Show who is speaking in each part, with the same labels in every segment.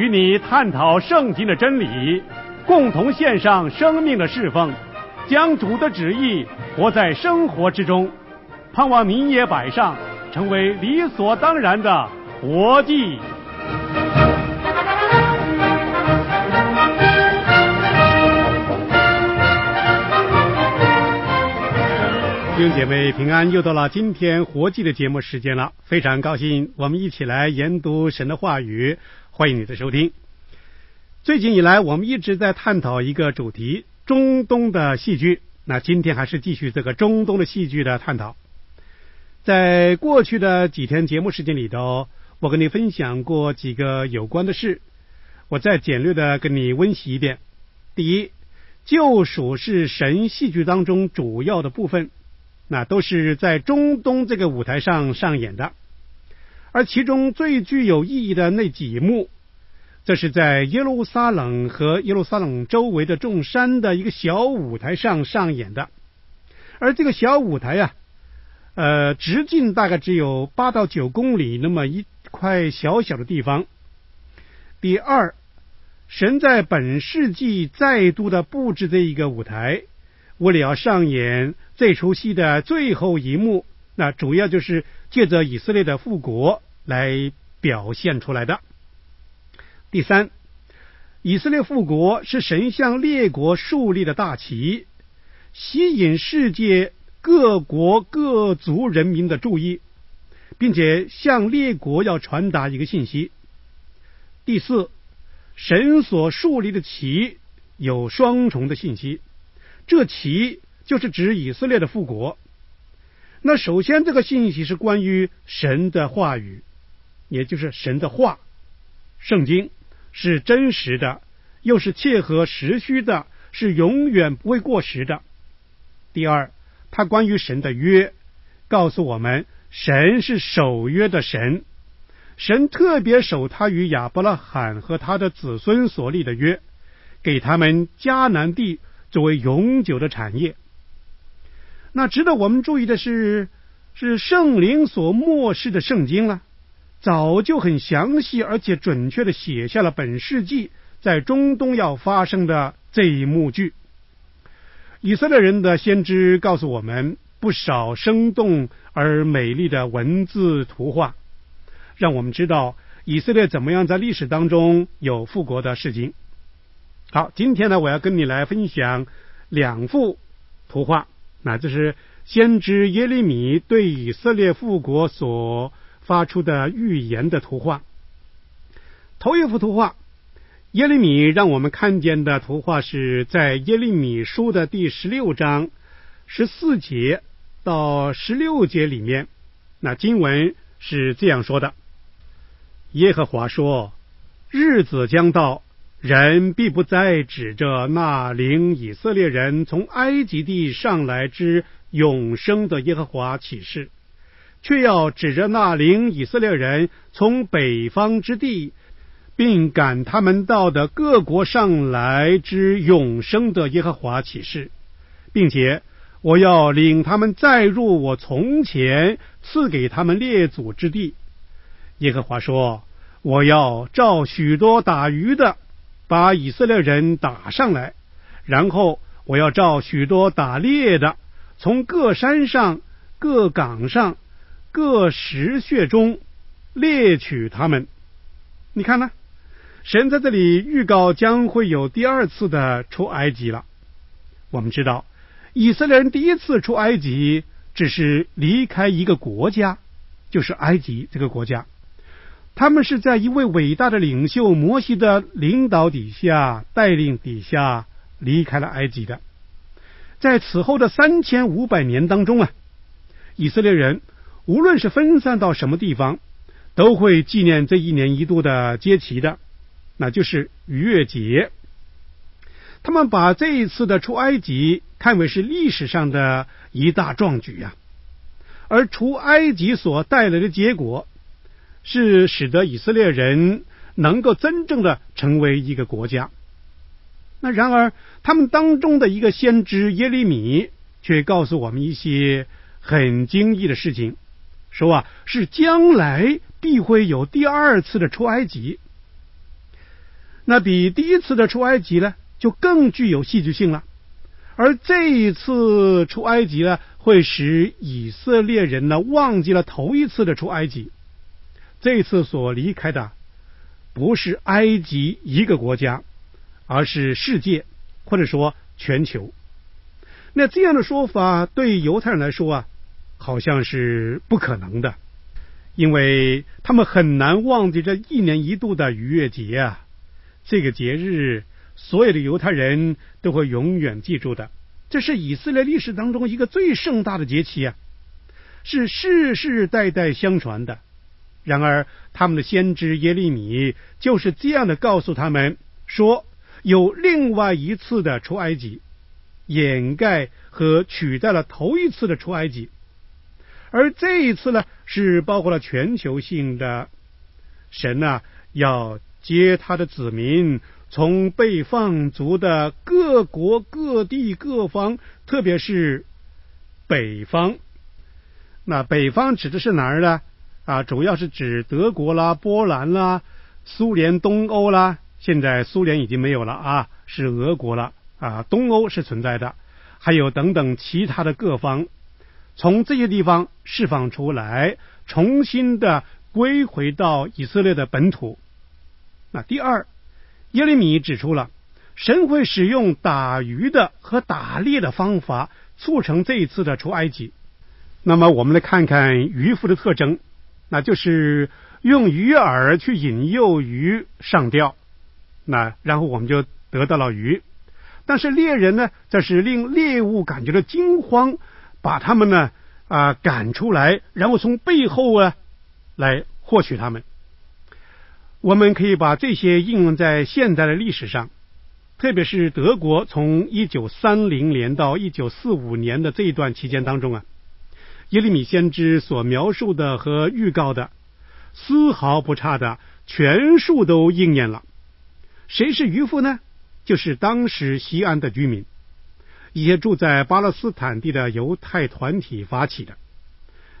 Speaker 1: 与你探讨圣经的真理，共同献上生命的侍奉，将主的旨意活在生活之中，盼望您也摆上，成为理所当然的活祭。弟兄姐妹平安，又到了今天活祭的节目时间了，非常高兴，我们一起来研读神的话语，欢迎你的收听。最近以来，我们一直在探讨一个主题——中东的戏剧。那今天还是继续这个中东的戏剧的探讨。在过去的几天节目时间里头，我跟你分享过几个有关的事，我再简略的跟你温习一遍。第一，救赎是神戏剧当中主要的部分。那都是在中东这个舞台上上演的，而其中最具有意义的那几幕，这是在耶路撒冷和耶路撒冷周围的众山的一个小舞台上上演的。而这个小舞台呀，呃，直径大概只有八到九公里那么一块小小的地方。第二，神在本世纪再度的布置这一个舞台。为了要上演这出戏的最后一幕，那主要就是借着以色列的复国来表现出来的。第三，以色列复国是神向列国树立的大旗，吸引世界各国各族人民的注意，并且向列国要传达一个信息。第四，神所树立的旗有双重的信息。这旗就是指以色列的复国。那首先，这个信息是关于神的话语，也就是神的话，圣经是真实的，又是切合时需的，是永远不会过时的。第二，它关于神的约，告诉我们神是守约的神，神特别守他与亚伯拉罕和他的子孙所立的约，给他们迦南地。作为永久的产业，那值得我们注意的是，是圣灵所漠视的圣经了，早就很详细而且准确的写下了本世纪在中东要发生的这一幕剧。以色列人的先知告诉我们不少生动而美丽的文字图画，让我们知道以色列怎么样在历史当中有复国的事情。好，今天呢，我要跟你来分享两幅图画。那这是先知耶利米对以色列复国所发出的预言的图画。头一幅图画，耶利米让我们看见的图画是在耶利米书的第十六章十四节到十六节里面。那经文是这样说的：耶和华说，日子将到。人必不再指着那领以色列人从埃及地上来之永生的耶和华起誓，却要指着那领以色列人从北方之地，并赶他们到的各国上来之永生的耶和华起誓，并且我要领他们再入我从前赐给他们列祖之地。耶和华说：“我要召许多打鱼的。”把以色列人打上来，然后我要召许多打猎的，从各山上、各岗上、各石穴中猎取他们。你看呢？神在这里预告将会有第二次的出埃及了。我们知道，以色列人第一次出埃及只是离开一个国家，就是埃及这个国家。他们是在一位伟大的领袖摩西的领导底下、带领底下离开了埃及的。在此后的三千五百年当中啊，以色列人无论是分散到什么地方，都会纪念这一年一度的节期的，那就是逾越节。他们把这一次的出埃及看为是历史上的一大壮举呀，而出埃及所带来的结果。是使得以色列人能够真正的成为一个国家。那然而，他们当中的一个先知耶利米却告诉我们一些很惊异的事情，说啊，是将来必会有第二次的出埃及。那比第一次的出埃及呢，就更具有戏剧性了。而这一次出埃及呢，会使以色列人呢忘记了头一次的出埃及。这次所离开的不是埃及一个国家，而是世界，或者说全球。那这样的说法对犹太人来说啊，好像是不可能的，因为他们很难忘记这一年一度的逾越节啊。这个节日，所有的犹太人都会永远记住的。这是以色列历史当中一个最盛大的节期啊，是世世代代相传的。然而，他们的先知耶利米就是这样的告诉他们说：有另外一次的出埃及。掩盖和取代了头一次的出埃及，而这一次呢，是包括了全球性的神呢，要接他的子民从被放逐的各国各地各方，特别是北方。那北方指的是哪儿呢？啊，主要是指德国啦、波兰啦、苏联东欧啦。现在苏联已经没有了啊，是俄国了。啊，东欧是存在的，还有等等其他的各方，从这些地方释放出来，重新的归回到以色列的本土。那第二，耶利米指出了神会使用打鱼的和打猎的方法促成这一次的出埃及。那么我们来看看渔夫的特征，那就是用鱼饵去引诱鱼上钓，那然后我们就得到了鱼。但是猎人呢，则是令猎物感觉到惊慌，把他们呢啊赶出来，然后从背后啊来获取他们。我们可以把这些应用在现在的历史上，特别是德国从一九三零年到一九四五年的这一段期间当中啊，耶利米先知所描述的和预告的丝毫不差的，全数都应验了。谁是渔夫呢？就是当时西安的居民，一些住在巴勒斯坦地的犹太团体发起的。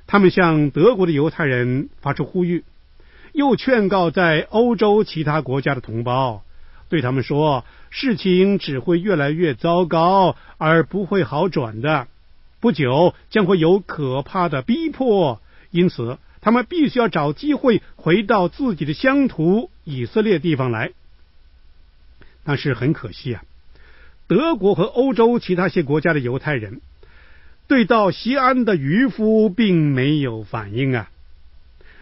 Speaker 1: 他们向德国的犹太人发出呼吁，又劝告在欧洲其他国家的同胞，对他们说：事情只会越来越糟糕，而不会好转的。不久将会有可怕的逼迫，因此他们必须要找机会回到自己的乡土以色列地方来。但是很可惜啊，德国和欧洲其他些国家的犹太人对到西安的渔夫并没有反应啊。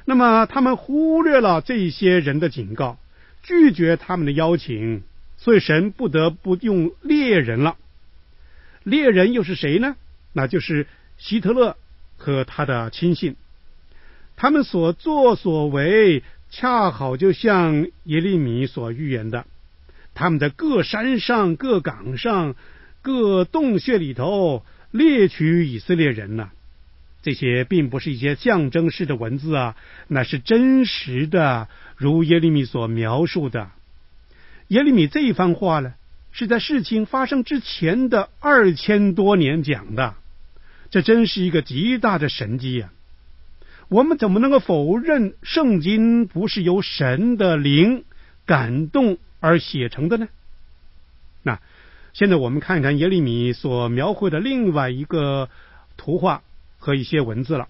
Speaker 1: 那么他们忽略了这些人的警告，拒绝他们的邀请，所以神不得不用猎人了。猎人又是谁呢？那就是希特勒和他的亲信。他们所作所为，恰好就像耶利米所预言的。他们在各山上、各岗上、各洞穴里头猎取以色列人呢？这些并不是一些象征式的文字啊，那是真实的，如耶利米所描述的。耶利米这一番话呢，是在事情发生之前的二千多年讲的，这真是一个极大的神迹呀！我们怎么能够否认圣经不是由神的灵感动？而写成的呢？那现在我们看看耶利米所描绘的另外一个图画和一些文字了。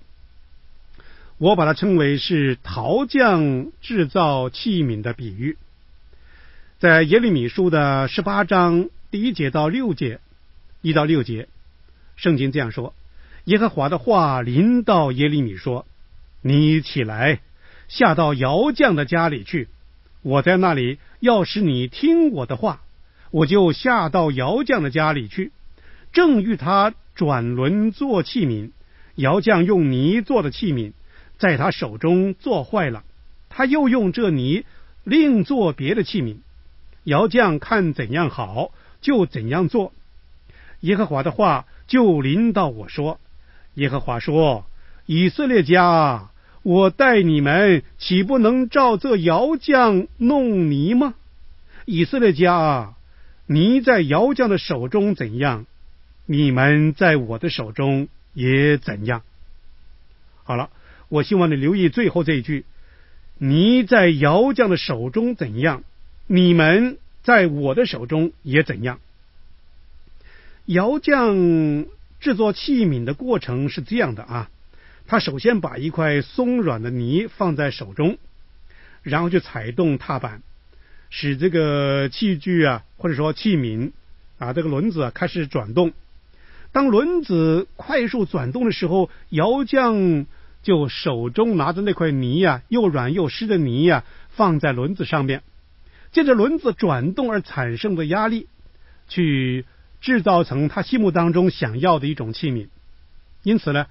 Speaker 1: 我把它称为是陶匠制造器皿的比喻。在耶利米书的十八章第一节到六节，一到六节，圣经这样说：耶和华的话临到耶利米说：“你起来，下到窑匠的家里去。”我在那里，要是你听我的话，我就下到窑匠的家里去，正遇他转轮做器皿，窑匠用泥做的器皿，在他手中做坏了，他又用这泥另做别的器皿，窑匠看怎样好，就怎样做。耶和华的话就临到我说：“耶和华说，以色列家。”我待你们，岂不能照这窑匠弄泥吗？以色列家，泥在窑匠的手中怎样，你们在我的手中也怎样。好了，我希望你留意最后这一句：泥在窑匠的手中怎样，你们在我的手中也怎样。窑匠制作器皿的过程是这样的啊，他首先把一块松软的泥放在手中，然后就踩动踏板，使这个器具啊，或者说器皿啊，这个轮子啊开始转动。当轮子快速转动的时候，窑匠就手中拿着那块泥呀，又软又湿的泥呀，放在轮子上面，借着轮子转动而产生的压力，去制造成他心目当中想要的一种器皿。因此呢，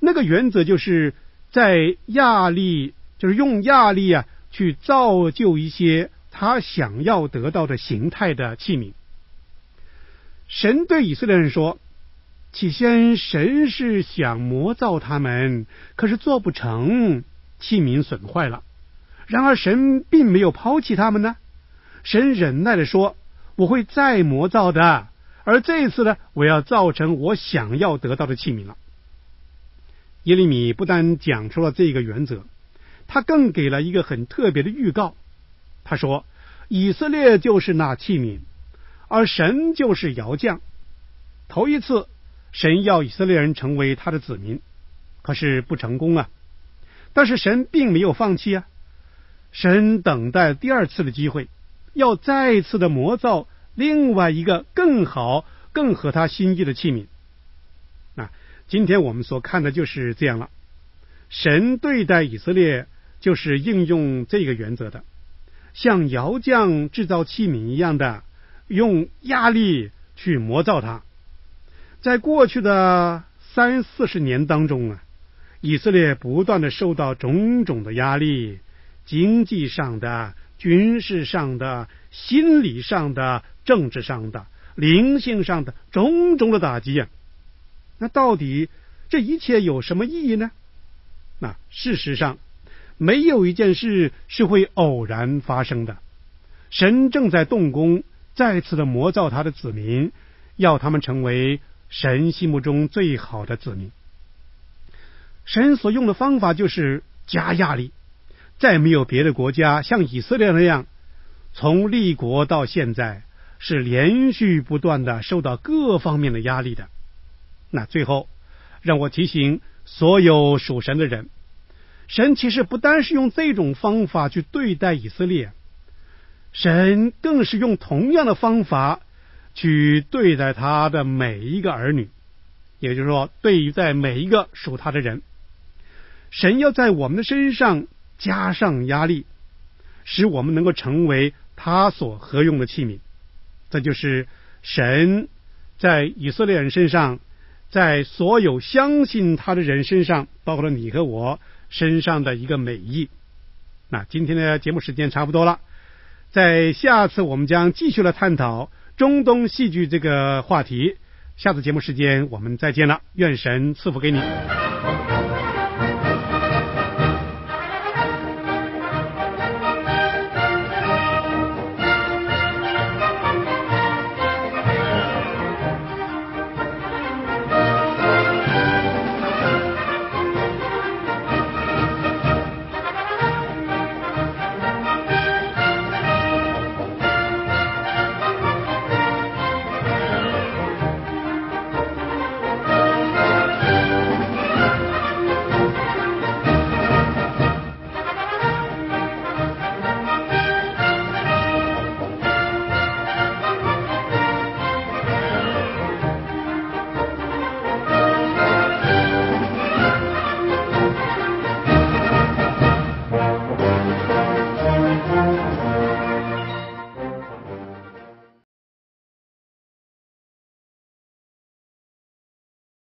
Speaker 1: 那个原则就是在压力，就是用压力啊，去造就一些他想要得到的形态的器皿。神对以色列人说。起先，神是想磨造他们，可是做不成，器皿损坏了。然而，神并没有抛弃他们呢。神忍耐的说：“我会再磨造的，而这一次呢，我要造成我想要得到的器皿了。”耶利米不但讲出了这个原则，他更给了一个很特别的预告。他说：“以色列就是那器皿，而神就是窑匠。”头一次。神要以色列人成为他的子民，可是不成功啊！但是神并没有放弃啊！神等待第二次的机会，要再次的磨造另外一个更好、更合他心意的器皿。那今天我们所看的就是这样了。神对待以色列就是应用这个原则的，像窑匠制造器皿一样的，用压力去磨造它。在过去的三四十年当中啊，以色列不断的受到种种的压力，经济上的、军事上的、心理上的、政治上的、灵性上的种种的打击啊。那到底这一切有什么意义呢？那事实上，没有一件事是会偶然发生的。神正在动工，再次的磨造他的子民，要他们成为。神心目中最好的子民，神所用的方法就是加压力。再没有别的国家像以色列那样，从立国到现在是连续不断的受到各方面的压力的。那最后，让我提醒所有属神的人，神其实不单是用这种方法去对待以色列，神更是用同样的方法。去对待他的每一个儿女，也就是说，对于在每一个属他的人，神要在我们的身上加上压力，使我们能够成为他所合用的器皿。这就是神在以色列人身上，在所有相信他的人身上，包括了你和我身上的一个美意。那今天的节目时间差不多了，在下次我们将继续来探讨。中东戏剧这个话题，下次节目时间我们再见了。愿神赐福给你。